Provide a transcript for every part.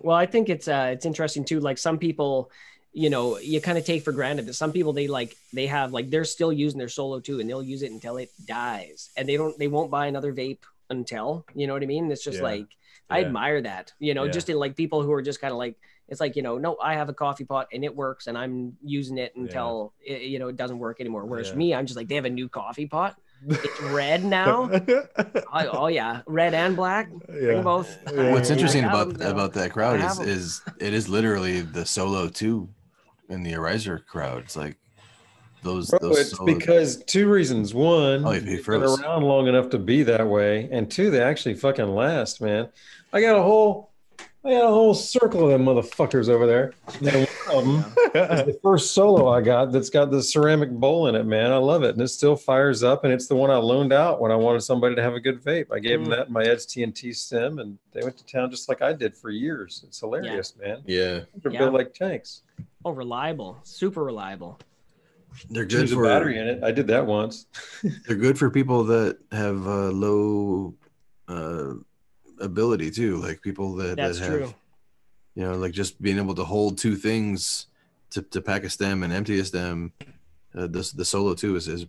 Well, I think it's uh it's interesting too. Like some people, you know, you kind of take for granted that some people they like they have like they're still using their solo too, and they'll use it until it dies, and they don't they won't buy another vape until you know what I mean. It's just Yeah. like I Yeah. admire that, you know, Yeah. just in like people who are just kind of like it's like you know, no, I have a coffee pot and it works, and I'm using it until it, you know it doesn't work anymore. Whereas Yeah. me, I'm just like they have a new coffee pot. It's red now. I, oh, oh yeah, red and black. Yeah. them both. Yeah. What's interesting about them, about that crowd is have 'em. is it is literally the solo two in the Arizer crowd. It's like those Bro, those it's solo- because two reasons. One, Oh, they've been around long enough to be that way, and two, they actually fucking last, man. I got a whole, I got a whole circle of them motherfuckers over there. And one of them is the first solo I got that's got the ceramic bowl in it, man. I love it, and it still fires up, and it's the one I loaned out when I wanted somebody to have a good vape. I gave them Mm. that in my Edge TNT stem, and they went to town just like I did for years. It's hilarious, man. yeah, They're Yeah. built like tanks. Oh, reliable, super reliable. they're good Change the for battery in it. I did that once. they're good for people that have uh, low uh, ability too, like people that, That's that have true. you know like just being able to hold two things to, to pack a stem and empty a stem. Uh, this the solo too is, is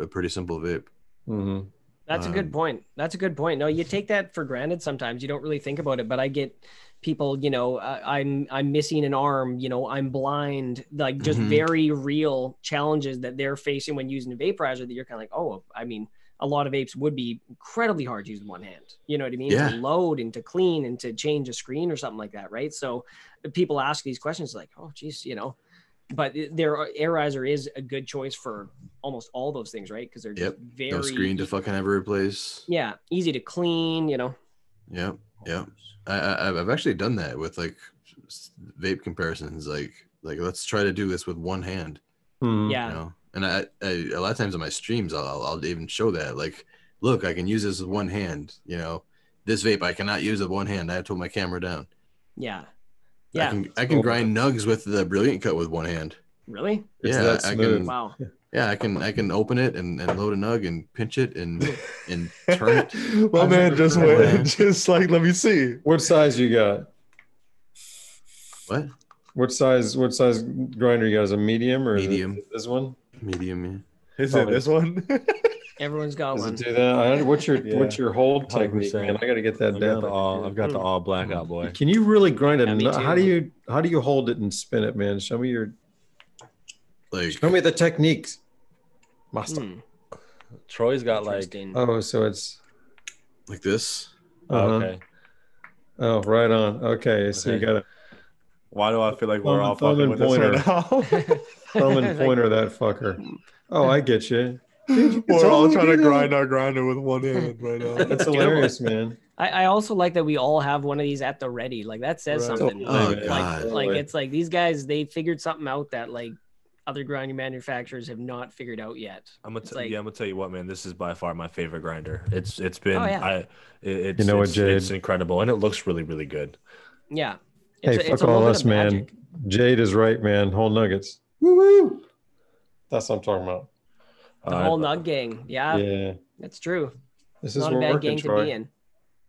a pretty simple vape. hmm That's a good Um, point. That's a good point. No, you take that for granted sometimes. You don't really think about it, but I get people, you know, uh, I'm I'm missing an arm, you know, I'm blind, like just Mhm. very real challenges that they're facing when using a vaporizer that you're kind of like, "Oh, I mean, a lot of apes would be incredibly hard to use with one hand. You know what I mean? Yeah. To load and to clean and to change a screen or something like that, right? So people ask these questions like, "Oh, geez, you know, but it- their Arizer is a good choice for almost all those things, right? Because they're just Yep. very No screen to fucking ever replace. yeah, easy to clean, you know. Yep, yep. I, I I've- I've actually done that with like vape comparisons. Like like let's try to do this with one hand. Hmm. Yeah. You know, and I, I a lot of times on my streams I'll, I'll I'll even show that like look I can use this with one hand. You know, this vape I cannot use with one hand. I have to hold my camera down. Yeah. yeah I Yeah. can I can grind nugs with the brilliant cut with one hand. Really? Yeah, that I can. Wow. Yeah, I can I can open it and, and load a nug and pinch it and and turn it. My I've man just tried went, just like, let me see. What size you got? What? What size? What size grinder you got? Is it medium or is Medium. this one? Medium. Yeah. Is it Probably. this one? Everyone's got Does one. it do that? I don't, what's your Yeah. what's your hold technique, 100%. man? I got to get that I've down. got the all. I've got the all blackout boy. Can you really grind it? Yeah, me how do too. you how do you hold it and spin it, man? Show me your Like show me the techniques, master. Hmm, Troy's got like. interesting. Oh, so it's like this. uh-huh. Okay. oh right on. Okay, so you Okay. got to Why do I feel like we're Thumb- all fucking and with this right now? thumb and pointer that fucker. Oh, I get you. we're all trying to grind our grinder with one hand right now. That's hilarious, man. I, I also like that we all have one of these at the ready. Like that says Right. something. Oh, like, God. like Totally. it's like these guys they figured something out that like other grinding manufacturers have not figured out yet. I'm gonna It's t- like- yeah, I'm gonna tell you what, man. This is by far my favorite grinder. It's it's been Oh, yeah. I it, it's You know what, it's, Jade? it's incredible and it looks really really good. Yeah. Hey, It's a- fuck a all us, man. magic. Jade is right, man. Whole nuggets. Woo woo. That's what I'm talking about. The whole nug gang. Yeah, Yeah. that's true. This is Not a bad we're gang working, to be in.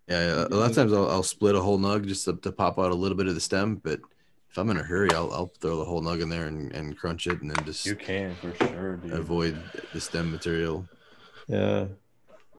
Yeah, a lot of times I'll, I'll split a whole nug just to, to pop out a little bit of the stem. But if I'm in a hurry, I'll, I'll throw the whole nug in there and, and crunch it and then just You can for sure, dude. avoid the stem material. Yeah.